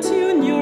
To New